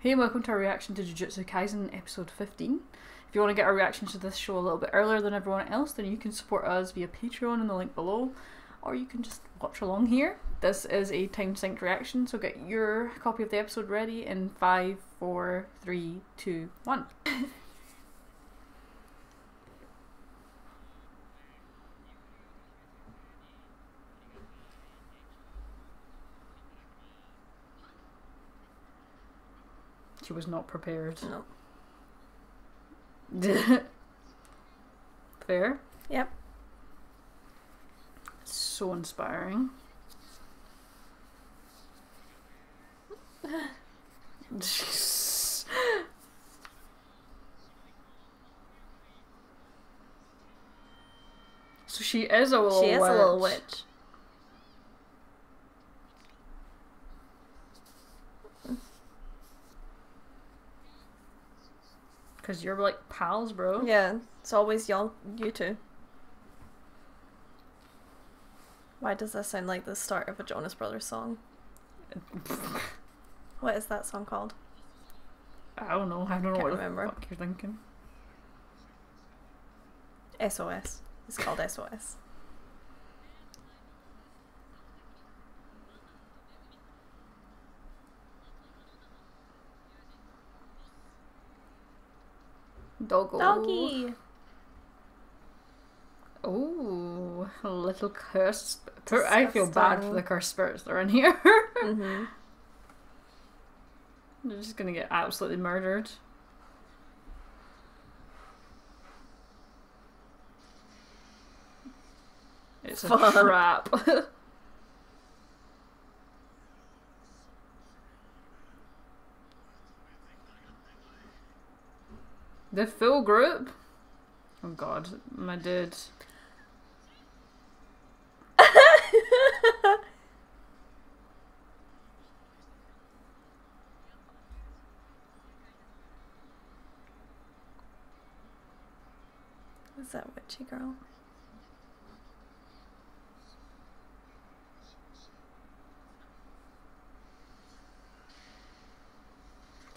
Hey, and welcome to our reaction to Jujutsu Kaisen episode 15. If you want to get our reactions to this show a little bit earlier than everyone else, then you can support us via Patreon in the link below, or you can just watch along here. This is a time synced reaction, so get your copy of the episode ready in five, four, three, two, one. She was not prepared. No. Fair. Yep. So inspiring. Jeez. so she is a little she is witch. a little witch. Cause you're like pals, bro. Yeah, it's always y'all, you two. Why does this sound like the start of a Jonas Brothers song? What is that song called? I don't know. I don't know Can't what remember. the fuck you're thinking. SOS. It's called SOS. Doggo. Doggy! Oh, a little curse. I feel bad for the curse spirits that are in here. hmm They're just gonna get absolutely murdered. It's a trap. the full group? Oh god, my dude. Is that witchy girl?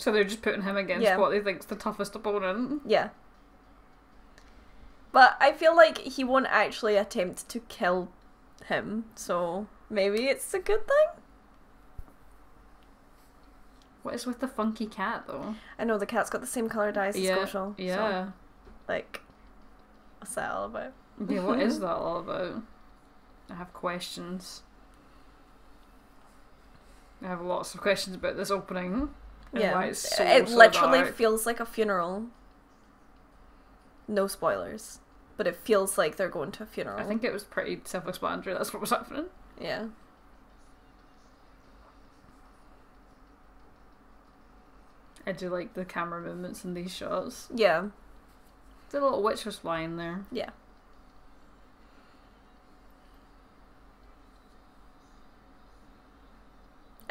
So they're just putting him against Yeah. what they think's the toughest opponent. Yeah. But I feel like he won't actually attempt to kill him, so maybe it's a good thing? What is with the funky cat though? I know the cat's got the same colour eyes as yeah, Gojo. yeah. So, like, what's that all about? Yeah, what is that all about? I have questions. I have lots of questions about this opening. Yeah. so, it so literally dark. feels like a funeral. No spoilers. But it feels like they're going to a funeral. I think it was pretty self-explanatory. That's what was happening. Yeah. I do like the camera movements in these shots. Yeah. The little witch was flying there. Yeah.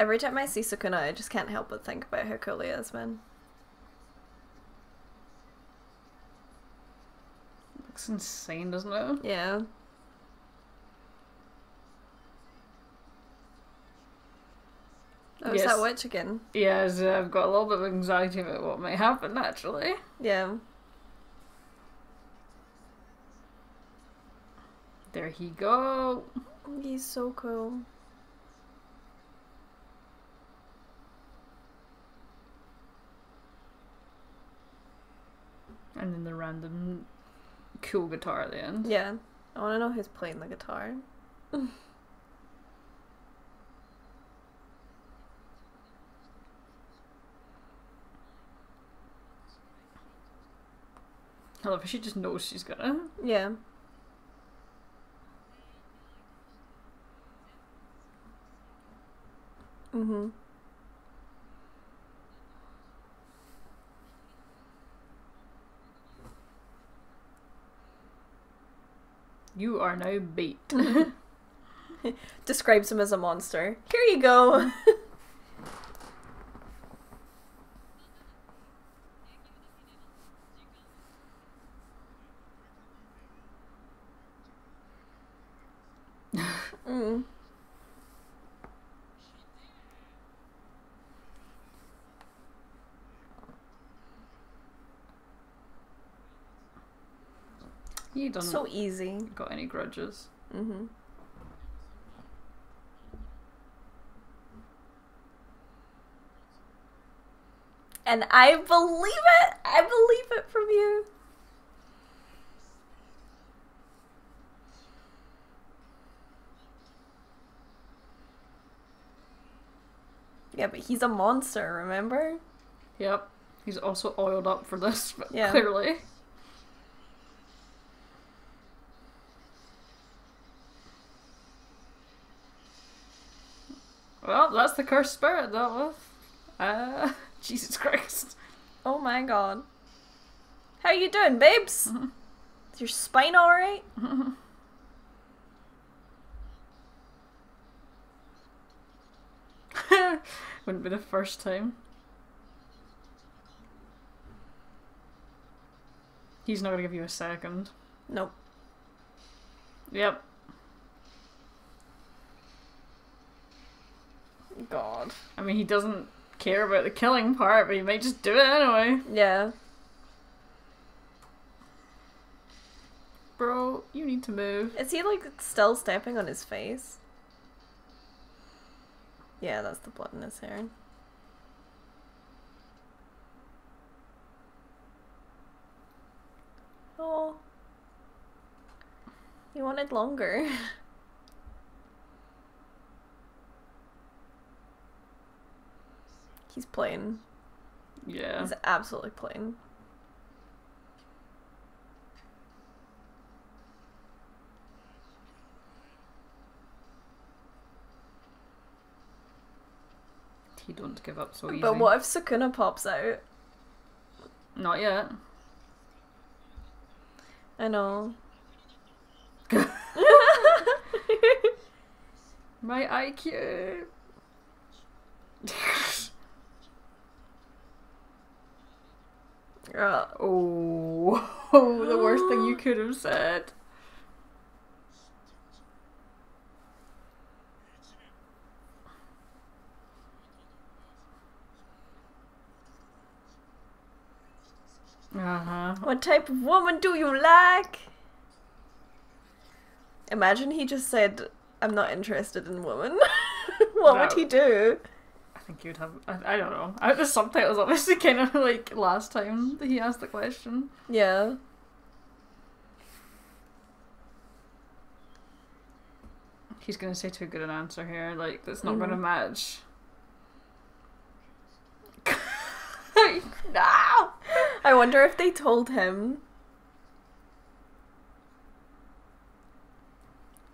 Every time I see Sukuna, I just can't help but think about how cool he is, man. Looks insane, doesn't it? Yeah. Oh, is Yes. that witch again? Yeah, so uh, I've got a little bit of anxiety about what may happen actually. Yeah. There he go. He's so cool. And then the random cool guitar at the end. Yeah. I want to know who's playing the guitar. I love how she just knows she's gonna. Yeah. Mm-hmm. You are now bait. Describes him as a monster. Here you go. mm. He doesn't So easy. got any grudges. Mm-hmm. And I believe it. I believe it from you. Yeah, but he's a monster, remember? Yep. He's also oiled up for this, but Yeah. clearly. Well, that's the cursed spirit dealt with. Uh, Jesus Christ. Oh my god. How you doing, babes? Mhm. Is your spine alright? Wouldn't be the first time. He's not gonna give you a second. Nope. Yep. God. I mean, he doesn't care about the killing part, but he might just do it anyway. Yeah. Bro, you need to move. Is he like still stepping on his face? Yeah, that's the blood in his hair. Oh. He wanted longer. He's playing. Yeah. He's absolutely playing. He don't give up so easy. But what if Sukuna pops out? Not yet. I know. My IQ. Uh, oh, the worst thing you could have said. Uh huh. What type of woman do you like? Imagine he just said, I'm not interested in women. what would he do? I think you'd have. I, I don't know. I, the subtitles obviously kind of like last time that he asked the question. Yeah. He's gonna say too good an answer here. Like that's not Mhm. gonna match. no! I wonder if they told him.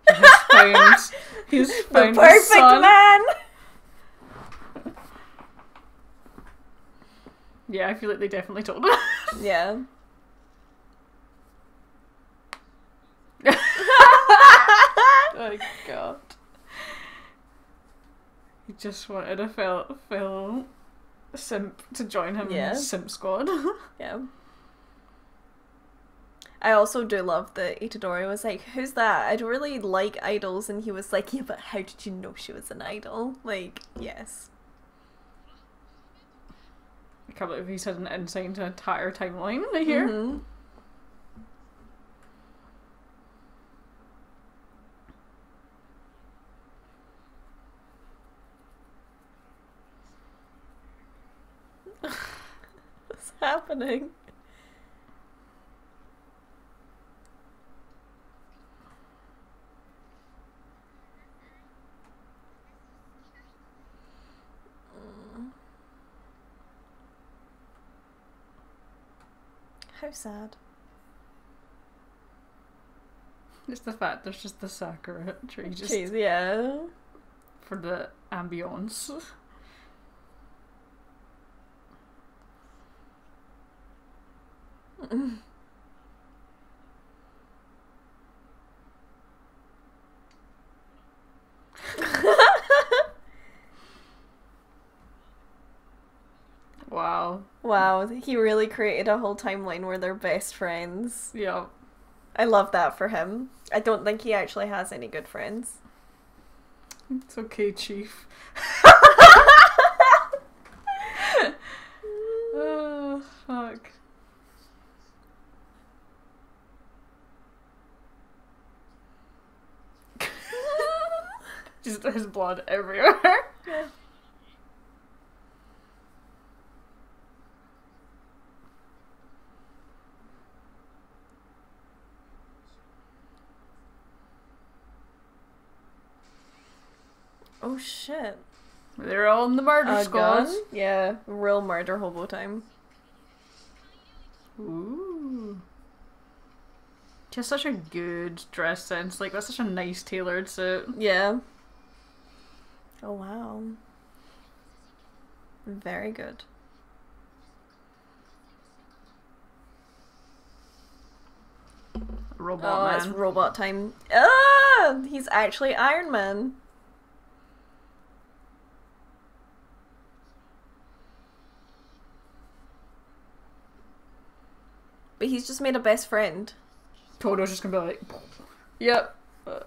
He's found. He's found his perfect man! Yeah, I feel like they definitely told him. Yeah. oh my god. He just wanted a Phil, Phil simp to join him in Yeah. his simp squad. Yeah. I also do love that Itadori was like, Who's that? I don't really like idols. And he was like, Yeah, but how did you know she was an idol? Like, yes. Can't believe he's had an insight into an entire timeline here. Mhm. What's happening? How sad. It's the fact there's just the sakura tree just Jeez, yeah. for the ambience. Wow. Wow. He really created a whole timeline where they're best friends. Yeah. I love that for him. I don't think he actually has any good friends. It's okay, Chief. oh, fuck. Just there's blood everywhere. Yeah. Oh shit. They're all in the murder A squad. gun? Yeah, real murder hobo time. Ooh. She has such a good dress sense. Like that's such a nice tailored suit. Yeah. Oh wow. Very good. Robot oh, man. it's robot time. Ah, he's actually Iron Man. But he's just made a best friend. Todo's just gonna be like, yep. Uh,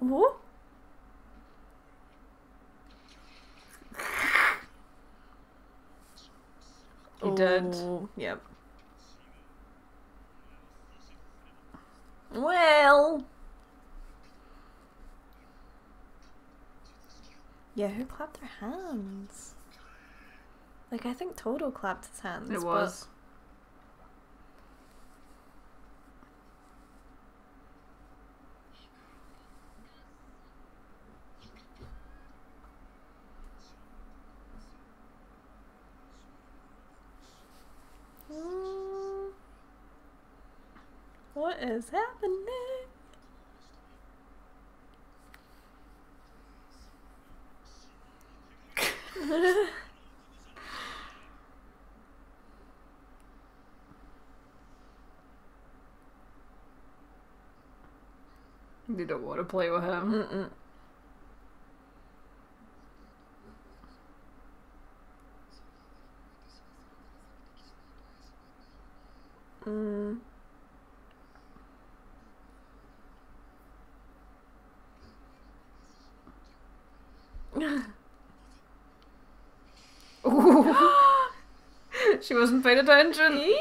Whoa. He did. Yep. Well. Yeah, who clapped their hands? Like, I think Todo clapped his hands. it was. Mm. What is happening? They don't want to play with him. Mm-mm. Mm. She wasn't paying attention. Eee.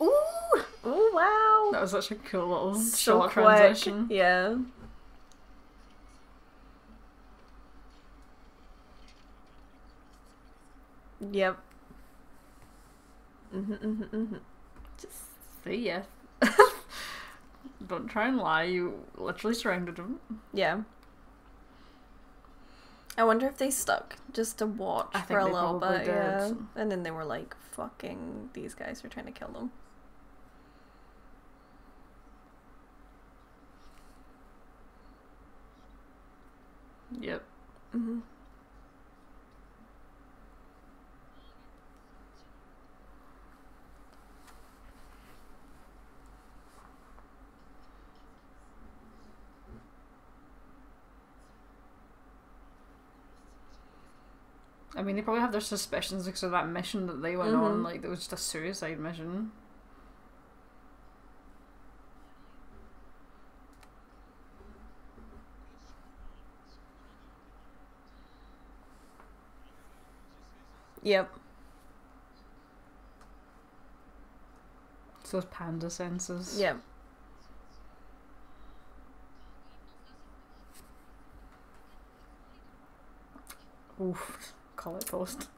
Ooh. Oh wow. That was such a cool little so short quick. transition. Yeah. Yep. Mhm. Mhm. Mhm. Just see yes. Don't try and lie. You literally surrounded him. Yeah. I wonder if they stuck just to watch for a little bit, yeah. And then they were like, "Fucking, these guys are trying to kill them." Yep. hmm I mean, they probably have their suspicions because of that mission that they went Mhm. on. Like, it was just a suicide mission. Yep. It's those panda senses. Yep. Oof. Call it post.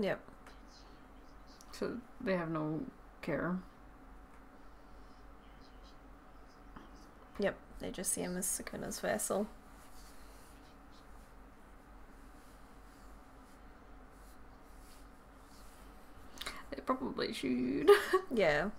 Yep. So they have no care. Yep. They just see him as Sukuna's vessel. They probably should. Yeah.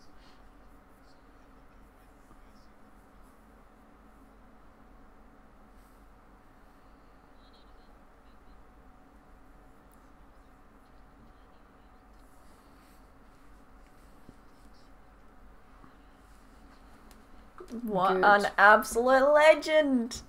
an absolute legend.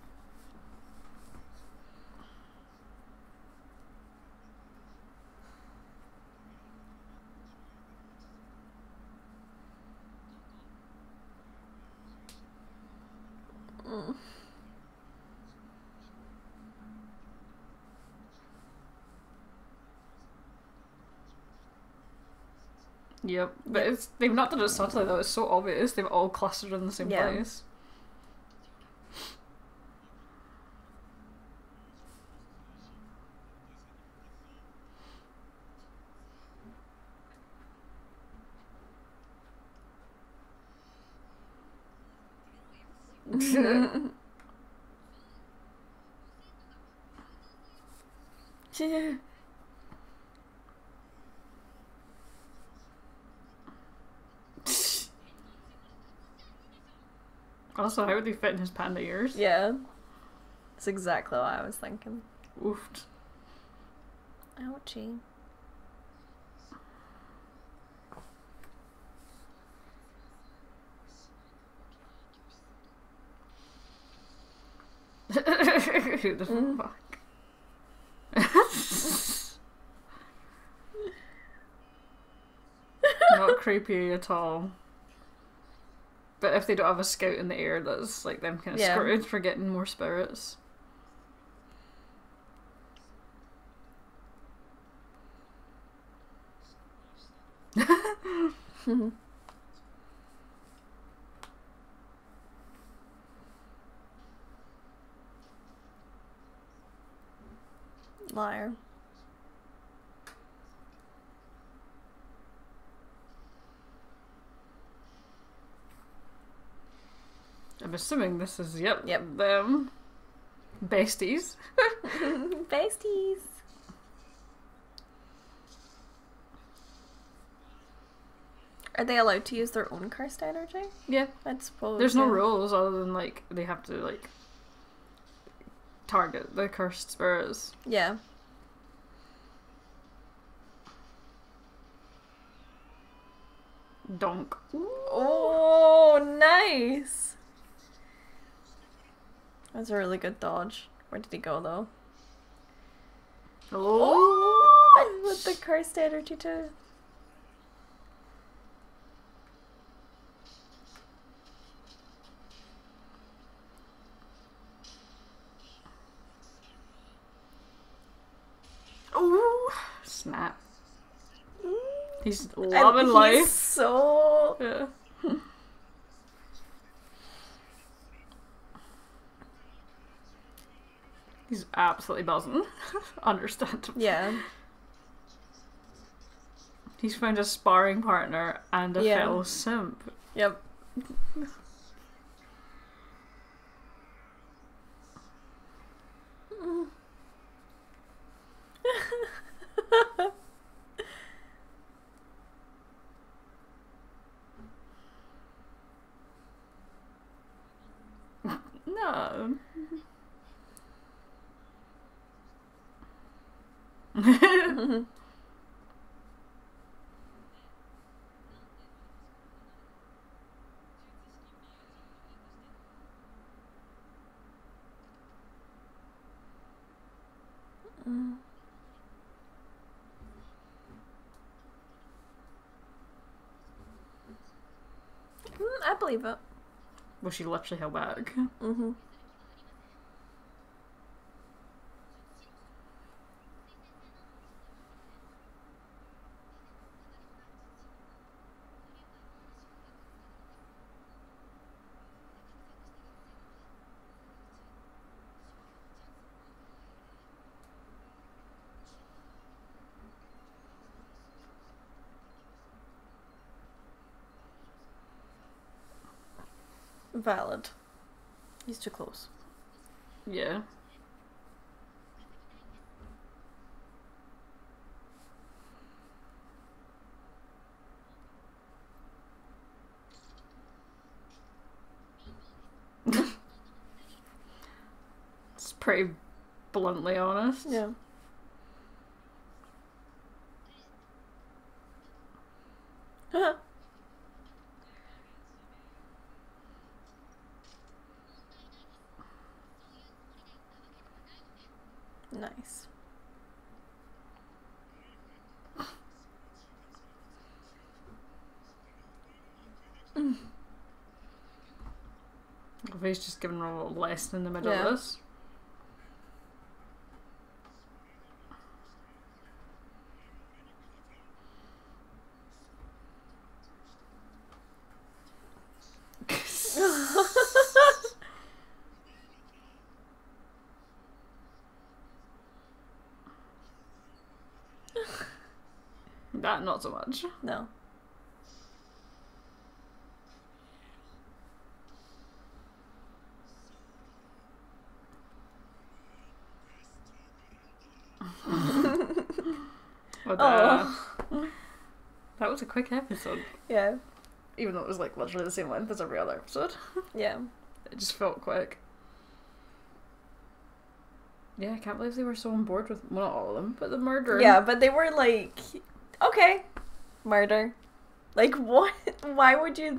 Yep, but it's, they've not done it subtly though. It's so obvious. They've all clustered in the same yeah. place. Also, how would they fit in his panda ears? yeah. That's exactly what I was thinking. Oofed. Ouchie. Who the Mm. fuck? Not creepy at all. But if they don't have a scout in the air, that's like them kind of Yeah. screwed for getting more spirits. Liar. I'm assuming this is yep, Yep. them besties. Besties. Are they allowed to use their own cursed energy? Yeah, I suppose. there's no yeah. rules other than like they have to like target the cursed spirits. Yeah. Donk. Oh, nice. That's a really good dodge. Where did he go though? Oh, oh with the cursed energy too. Ooh, snap. Mm. He's loving he's life. So Yeah. Absolutely buzzing. Understandable. yeah. He's found a sparring partner and a Yeah. fellow simp. Yep. Mm, I believe it. well, she literally held back. Mm-hmm. Valid. He's too close. Yeah. it's pretty bluntly honest. Yeah. nice. If he's just giving her a little lesson in the middle Yeah. of this. that not so much. no. But, Oh. uh, that was a quick episode, Yeah. even though it was like literally the same length as every other episode. Yeah. It just felt quick. Yeah, I can't believe they were so on board with well, not all of them, but the murder. Yeah, but they were like, okay, murder. Like, what? Why would you?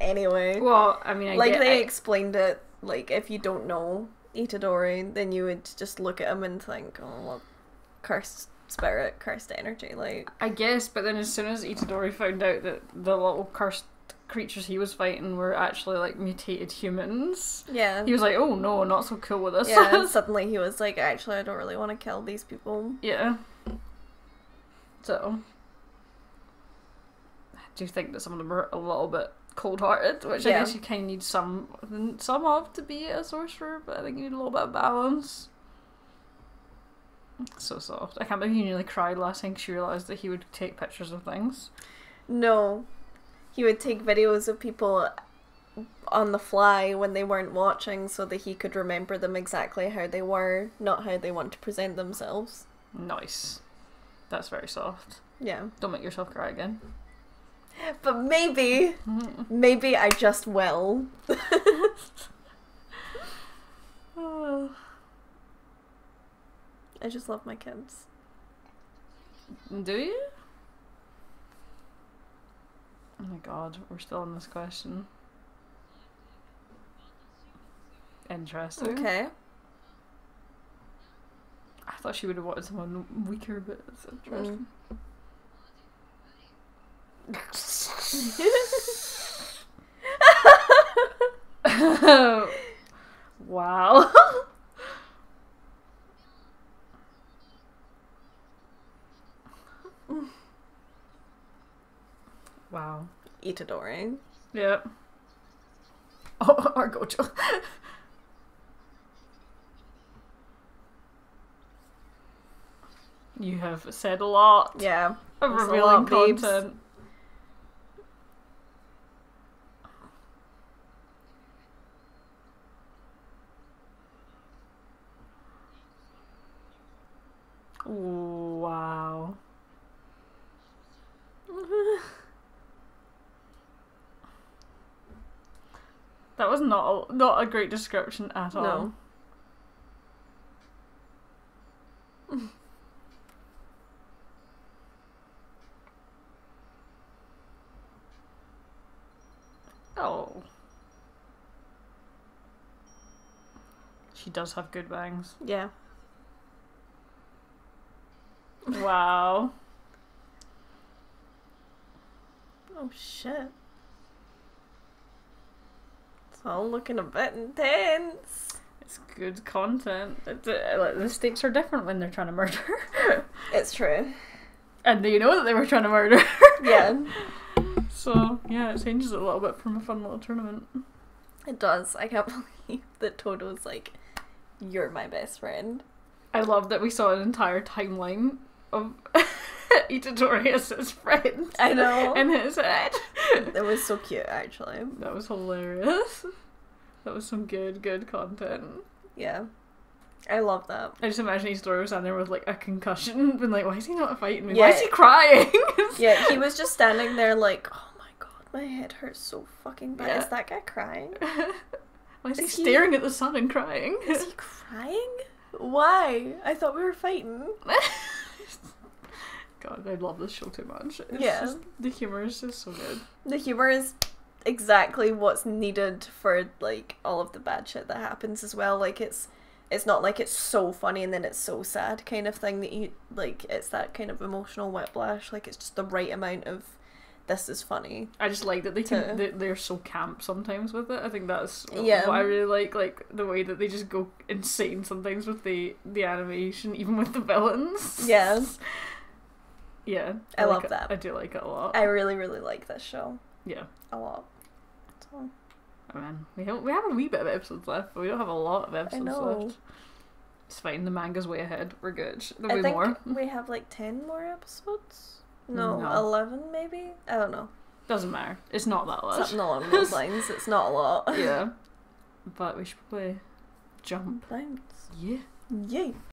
Anyway. Well, I mean, I like get, they I- explained it like if you don't know Itadori then you would just look at him and think oh well cursed spirit cursed energy like I guess, but then as soon as Itadori found out that the little cursed creatures he was fighting were actually like mutated humans, yeah he was like, "Oh no, not so cool with this." yeah suddenly he was like actually I don't really want to kill these people yeah. So, I do think that some of them are a little bit cold-hearted, which I guess you kind of need some some of to be a sorcerer, but I think you need a little bit of balance. So soft. I can't believe he nearly cried last time you realised that he would take pictures of things. no he would take videos of people on the fly when they weren't watching so that he could remember them exactly how they were not how they want to present themselves Nice. That's very soft. yeah Don't make yourself cry again. but maybe maybe I just will Oh. I just love my kids Do you? Oh my god, we're still on this question. Interesting. okay I thought she would have wanted someone weaker, but it's interesting. Mm. wow. wow. Itadori. Yep. Oh, our Gojo. you have said a lot Yeah. of revealing content. Wow. That was not a, not a great description at all. No. Oh. She does have good bangs. Yeah. Wow. Oh shit. It's all looking a bit intense. It's good content. It, uh, the stakes are different when they're trying to murder. It's true. and they know that they were trying to murder. Yeah. so, yeah, it changes it a little bit from a fun little tournament. It does. I can't believe that Todo's like, you're my best friend. I love that we saw an entire timeline of Itadori as friend I know. in his head. That was so cute, actually. That was hilarious. That was some good, good content. Yeah. I love that. I just imagine Itadori standing there with like a concussion, being like, why is he not fighting me? Yeah. Why is he crying? Yeah, he was just standing there like, oh my god, my head hurts so fucking bad. Yeah. Is that guy crying? why is he Is he- staring at the sun and crying? Is he crying? Why? I thought we were fighting. God, I love this show too much. It's Yeah. just, the humor is just so good. The humor is exactly what's needed for like all of the bad shit that happens as well. Like it's it's not like it's so funny and then it's so sad kind of thing that you like it's that kind of emotional whiplash. Like it's just the right amount of this is funny. I just like that they can. To- They, they're so camp sometimes with it. I think that's what, Yeah. what I really like. Like the way that they just go insane sometimes with the the animation, even with the villains. Yeah. Yeah. I like love it. that. I do like it a lot. I really, really like this show yeah. a lot. So, oh, I mean, we have we have a wee bit of episodes left, but we don't have a lot of episodes know. left. It's fine. The manga's way ahead. We're good. There'll I be think more. we have like 10 more episodes? No, No. 11 maybe? I don't know. Doesn't matter. It's not that much. Something along those lines. It's not a lot. yeah. But we should probably jump. Bounce. Yeah. Yay.